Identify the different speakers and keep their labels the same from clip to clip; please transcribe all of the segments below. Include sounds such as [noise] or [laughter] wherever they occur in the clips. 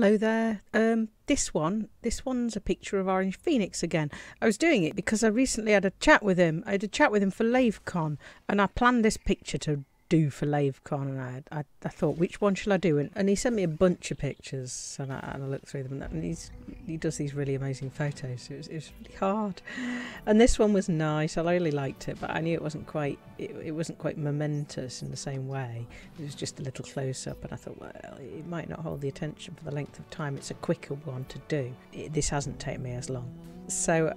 Speaker 1: Hello there. Um, this one, this one's a picture of Orange Phoenix again. I was doing it because I recently had a chat with him. I had a chat with him for LaveCon, and I planned this picture to do for LaveCon, and I, I, I thought, which one shall I do? And, and he sent me a bunch of pictures, and I, and I looked through them, and, he's, he does these really amazing photos. It was, it was really hard, and this one was nice. I really liked it, but I knew it wasn't quite it, it wasn't quite momentous in the same way. It was just a little close up, and I thought, well, it might not hold the attention for the length of time. It's a quicker one to do. It, this hasn't taken me as long, so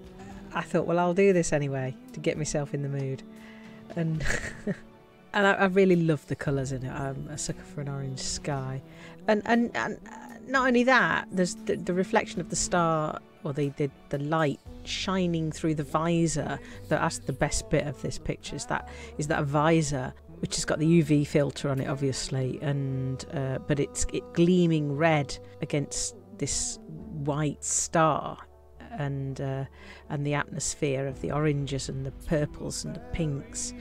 Speaker 1: I thought, well, I'll do this anyway to get myself in the mood, and. [laughs] and I, I, really love the colours in it. I'm a sucker for an orange sky, and and, and not only that, there's the, the reflection of the star or the, the the light shining through the visor. That's the best bit of this picture. Is that is that visor which has got the UV filter on it, obviously, and uh, but it's it gleaming red against this white star and uh, and the atmosphere of the oranges and the purples and the pinks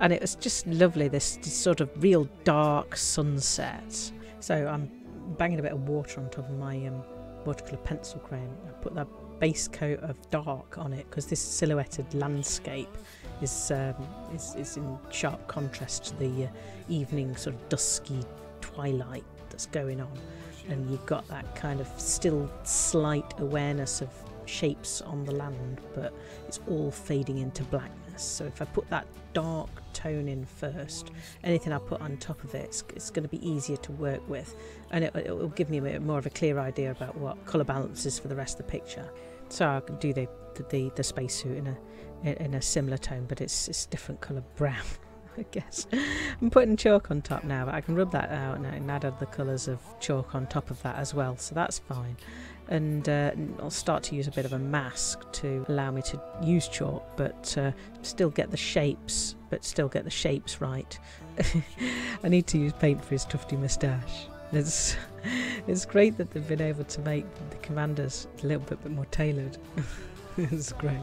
Speaker 1: and it was just lovely this, this sort of real dark sunset. So i'm banging a bit of water on top of my um, watercolour pencil crayon. I put that base coat of dark on it because this silhouetted landscape is, um, is is in sharp contrast to the uh, evening sort of dusky twilight that's going on. And you've got that kind of still slight awareness of shapes on the land but it's all fading into blackness so if I put that dark tone in first, anything I put on top of it, it's, it's going to be easier to work with and it, it will give me a bit more of a clear idea about what colour balance is for the rest of the picture. So I can do the, the, the spacesuit in a in a similar tone, but it's, it's different colour brown. [laughs] [laughs] I guess. I'm putting chalk on top now, but I can rub that out now and add other colours of chalk on top of that as well, so that's fine. And uh, I'll start to use a bit of a mask to allow me to use chalk but uh, still get the shapes but still get the shapes right. [laughs] I need to use paint for his tufty moustache. It's it's great that they've been able to make the commanders a little bit more tailored. [laughs] It's great.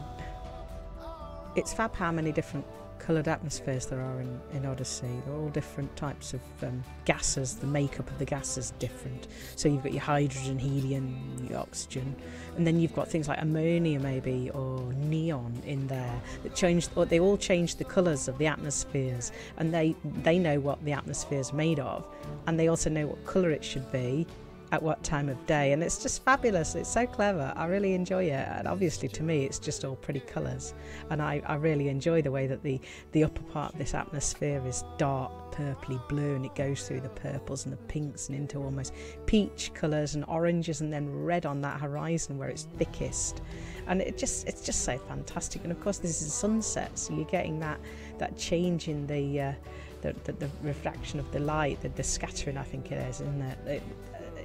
Speaker 1: It's fab how many different coloured atmospheres there are in, in Odyssey. They're all different types of um, gases. The makeup of the gas is different. So you've got your hydrogen, helium, your oxygen, and then you've got things like ammonia maybe or neon in there that change. They all change the colours of the atmospheres, and they they know what the atmosphere is made of, and they also know what colour it should be at what time of day and it's just fabulous. It's so clever. I really enjoy it. And obviously to me it's just all pretty colours. And I, I really enjoy the way that the the upper part of this atmosphere is dark purpley blue and it goes through the purples and the pinks and into almost peach colours and oranges and then red on that horizon where it's thickest. And it just it's just so fantastic. And of course this is sunset so you're getting that that change in the uh, the, the, the, refraction of the light, the, the scattering, I think it is, isn't it? it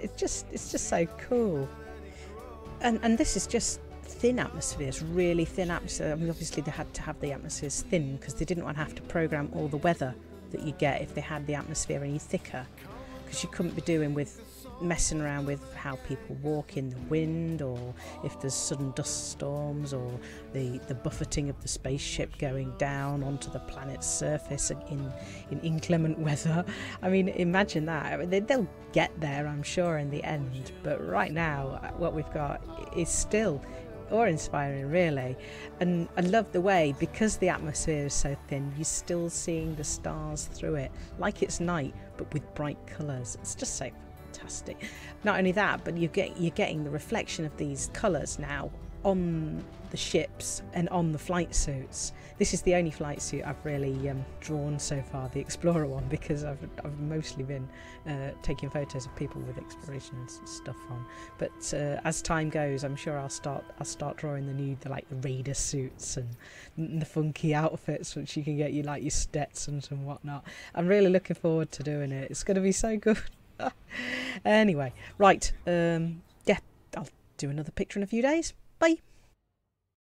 Speaker 1: it's just it's just so cool. And and this is just thin atmospheres, really thin atmosphere. I mean, obviously they had to have the atmospheres thin because they didn't want to have to program all the weather that you get if they had the atmosphere any thicker, because you couldn't be doing with messing around with how people walk in the wind or if there's sudden dust storms or the, the buffeting of the spaceship going down onto the planet's surface in, in inclement weather. I mean, imagine that. I mean, they, they'll get there, I'm sure, in the end. But right now, what we've got is still awe inspiring, really. And I love the way, because the atmosphere is so thin, you're still seeing the stars through it, like it's night, but with bright colours. It's just so fantastic. Not only that, but you get you're getting the reflection of these colours now on the ships and on the flight suits. This is the only flight suit I've really um, drawn so far, the Explorer one, [laughs] because I've, I've mostly been uh, taking photos of people with exploration stuff on. But uh, as time goes, I'm sure I'll start I'll start drawing the new the, like the Raider suits and the funky [laughs] outfits which you can get you like your Stetsons and whatnot. I'm really looking forward to doing it. It's going to be so good. Anyway, right. Um, yeah, I'll do another picture in a few days. Bye.